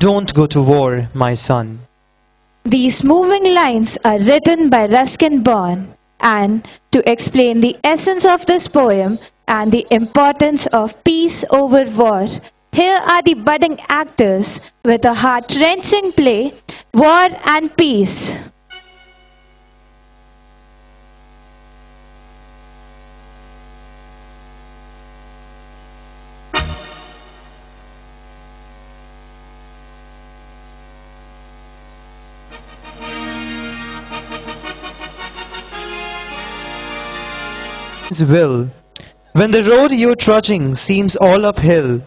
Don't go to war, my son. These moving lines are written by Ruskin Bond and to explain the essence of this poem and the importance of peace over war. Here are the budding actors with a heart-wrenching play, War and Peace. His will. When the road you're trudging seems all uphill,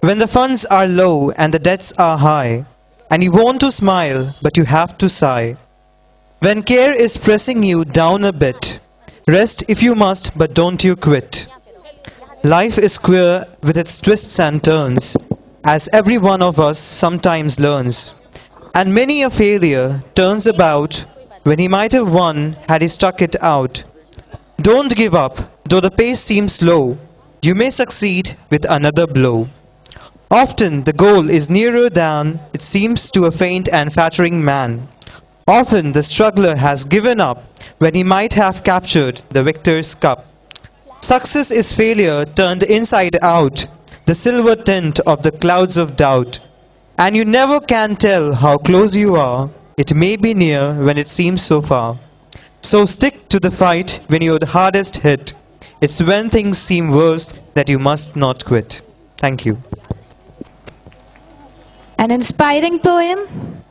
when the funds are low and the debts are high, and you want to smile but you have to sigh, when care is pressing you down a bit, rest if you must but don't you quit. Life is queer with its twists and turns, as every one of us sometimes learns, and many a failure turns about when he might have won had he stuck it out. Don't give up, though the pace seems slow. You may succeed with another blow. Often the goal is nearer than it seems to a faint and fattering man. Often the struggler has given up when he might have captured the victor's cup. Success is failure turned inside out, the silver tint of the clouds of doubt. And you never can tell how close you are. It may be near when it seems so far. So stick to the fight when you're the hardest hit. It's when things seem worst that you must not quit. Thank you. An inspiring poem.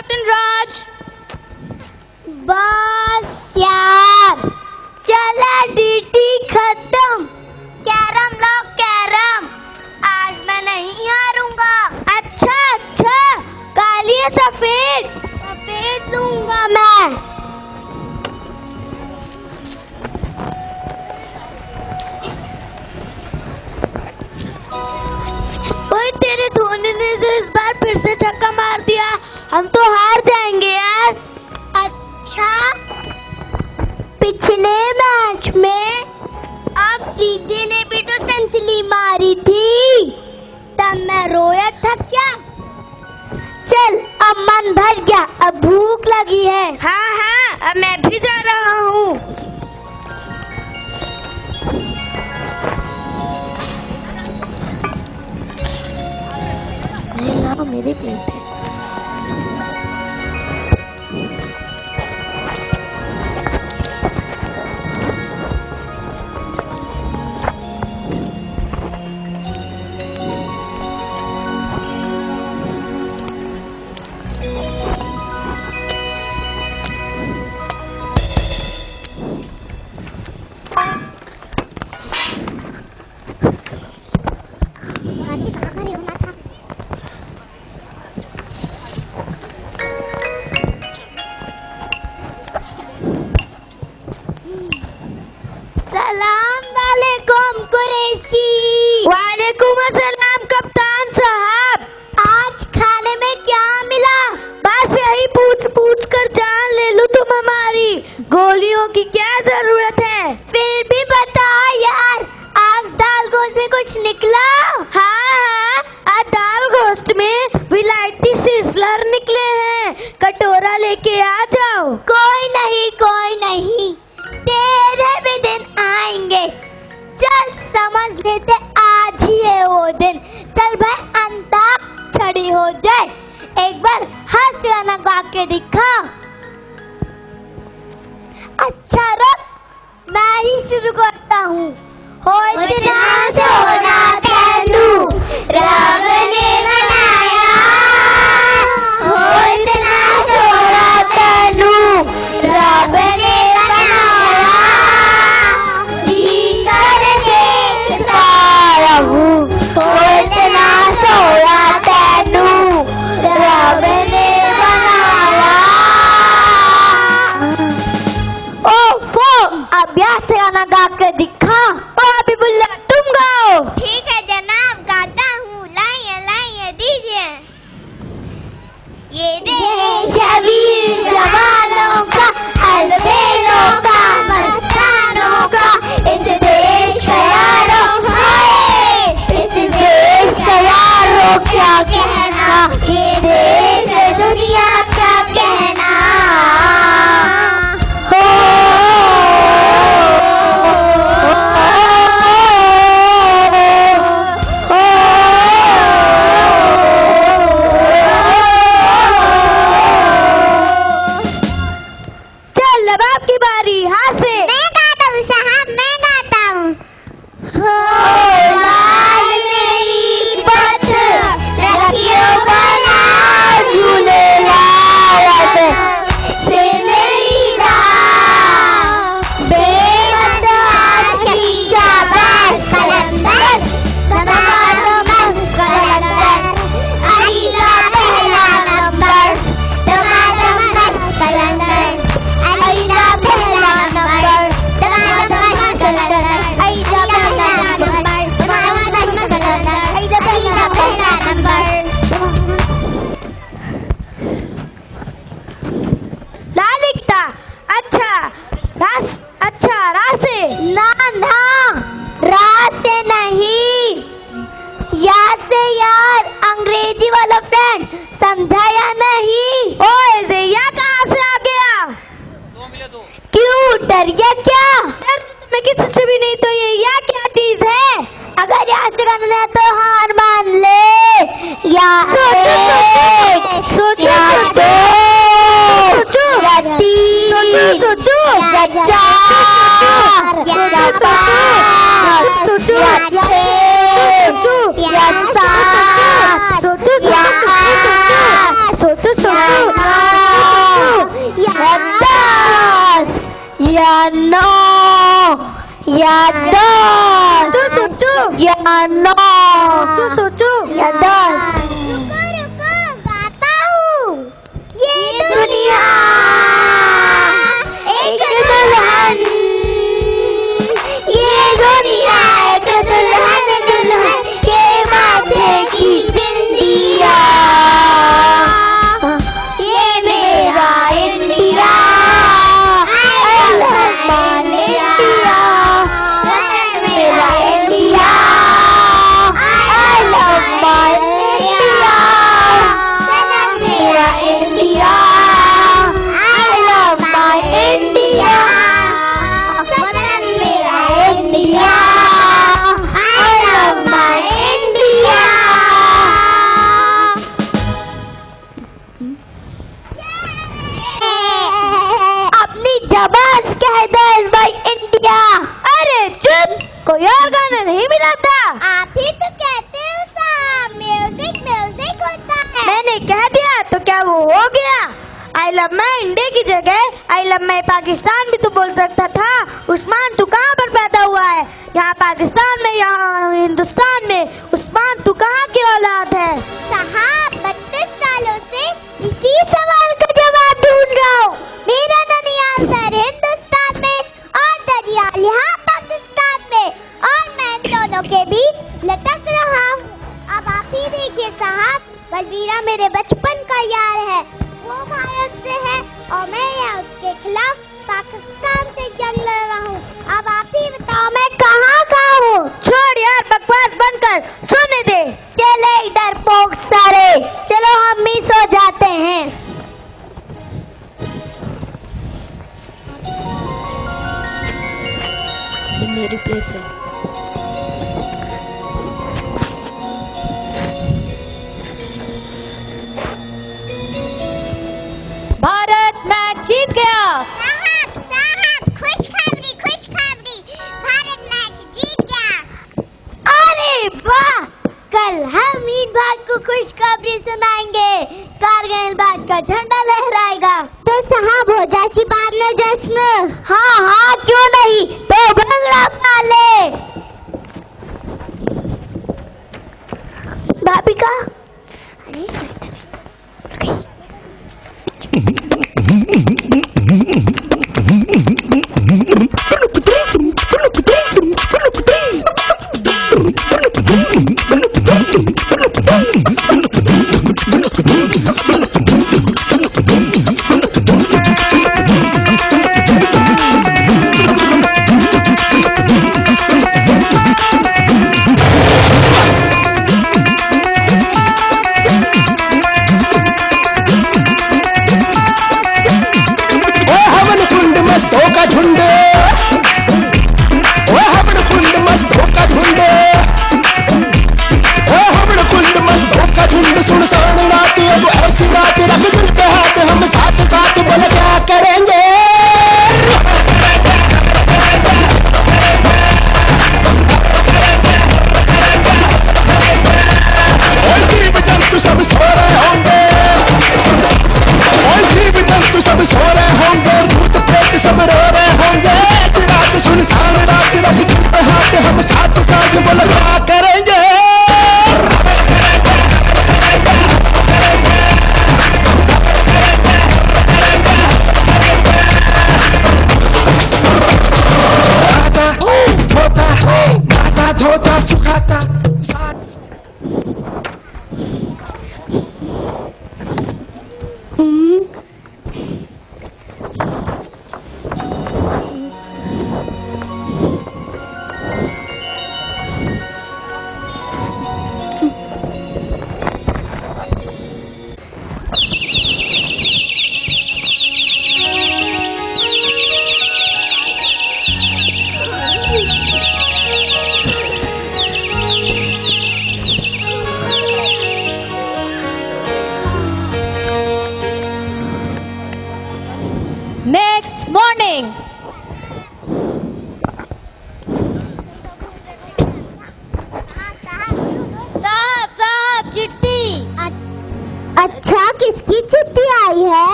Captain Raj. मन भर गया। अब भूख लगी है। हाँ हाँ अब मैं भी जा रहा हूँ। मेरे प्लेट निकला? हाँ हाँ आज दाल गोश्त में विलायती सिसलर निकले हैं। कटोरा लेके आ जाओ। कोई नहीं कोई नहीं। तेरे भी दिन आएँगे। चल, समझ लेते आज ही है वो दिन। चल भाई, अंताप छड़ी हो जाए। एक बार हाथ गाना गा के दिखा। अच्छा रब, मैं ही शुरू करता हूँ। उतना सोना कहलू रब ने तरह से। ना ना। रात से नहीं। याद से यार अंग्रेज़ी वाला फ्रेंड समझाया नहीं। ओए जया कहाँ से आ गया? दो मिले दो। क्यों डर गया क्या? डर मैं किसी से भी नहीं तो ये या क्या चीज़ है? अगर यहाँ से करना है तो हार मान ले। या सोचो सोचो सोचो। सोचो सोचो। सोचो सोचो। चार या पाँच या छः कोई और गाना नहीं मिला था। आप ही तो कहते हो साहब म्यूज़िक म्यूज़िक होता है। मैंने कह दिया तो क्या वो हो गया? आई लव माई इंडिया की जगह आई लव माई पाकिस्तान भी तो बोल सकता था। उस्मान तू कहाँ पर पैदा हुआ है? यहाँ पाकिस्तान में यहाँ हिंदुस्तान में। उस्मान तू कहाँ की औलाद है? साहब बत्तीस सालों से इसी सवाल का जवाब ढूंढ रहा हूँ। मेरा ननियाल सर हिंदुस्तान में और दरियाल यहाँ देखिए साहब बलवीरा मेरे बचपन का यार है। वो भारत से है और मैं यहाँ उसके खिलाफ पाकिस्तान से जंग लड़ रहा हूँ। अब आप ही बताओ मैं कहाँ का हूँ? छोड़ यार बकवास बंद कर सोने दे। चले इधर पोक सारे। चलो हम भी सो जाते हैं। मेरी प्लेस है। जीत गया साहब साहब खुशखबरी खुशखबरी भारत मैच जीत गया अरे वाह! कल हम ईद भाग को खुशखबरी सुनाएँगे। कारगिल बाग का झंडा लहराएगा। तो साहब हो जासी बाद में जश्न। हाँ हाँ क्यों नहीं? तो भंगड़ा पाले भाभी का? अरे Tchau, tchau,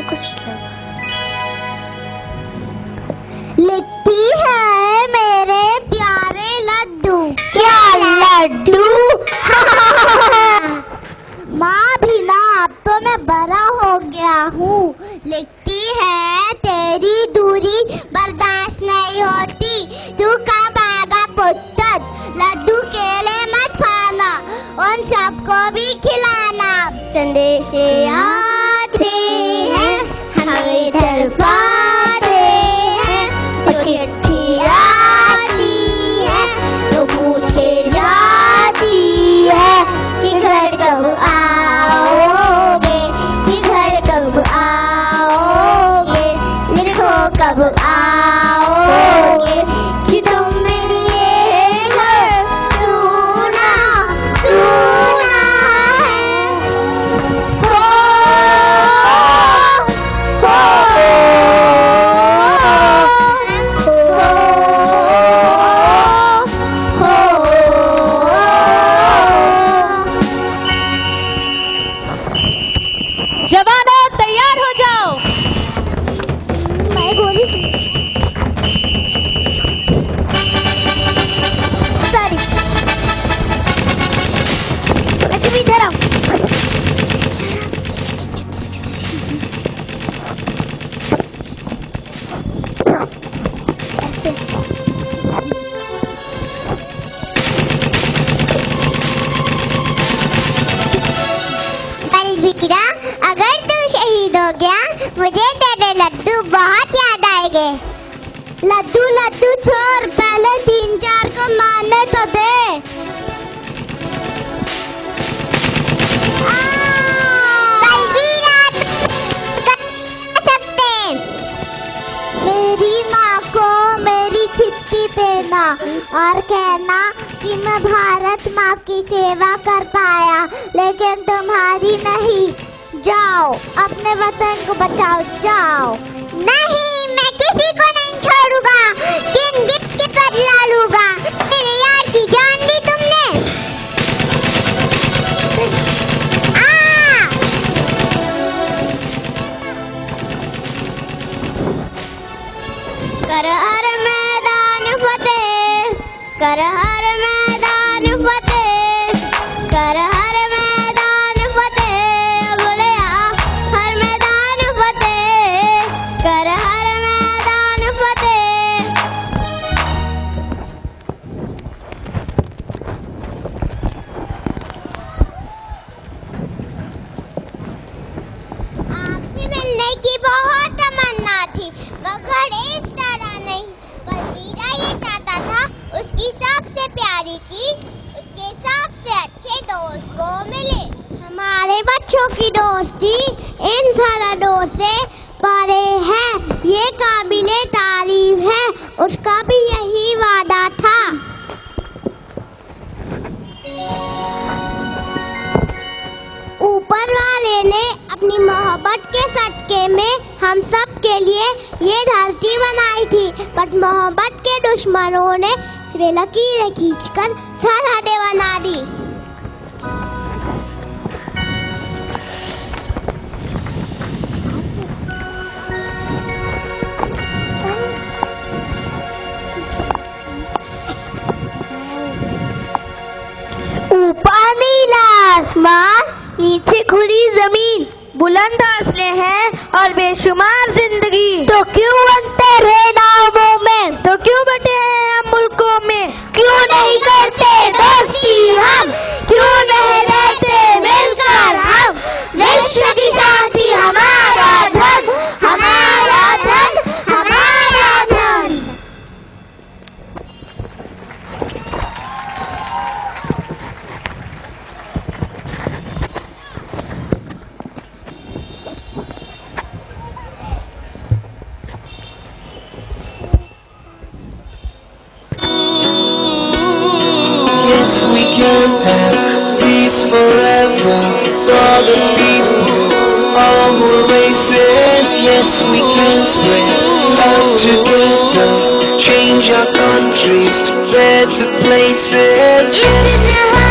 इसमें कुछ लिखती है। मेरे प्यारे लड्डू। क्या लड्डू? माँ भी ना अब तो मैं बड़ा हो गया हूँ। लिखती है तेरी दूरी बर्दाश्त नहीं होती। तू कब आगा पुत्र लड्डू केले मत खाना। उन सबको भी मुझे तेरे लड्डू बहुत याद आएँगे। लड्डू लड्डू छोड़, पहले तीन चार को मारने तो दे। और कहना कि मैं भारत माँ की सेवा कर पाया। जाओ अपने वतन को बचाओ जाओ। नहीं मोहब्बत के सदके में हम सब के लिए ये धरती बनाई थी। बट मोहब्बत के दुश्मनों ने सिर्फ़ लकीरें खींचकर सरहदें बना दी। ऊपर नीला आसमान, नीचे खुली ज़मीन। बुलंद हौसले हैं और बेशुमार ज़िंदगी। तो क्यों we can have peace forever for the people of all races. Yes, we can spread love together, change our countries to better places. Yes.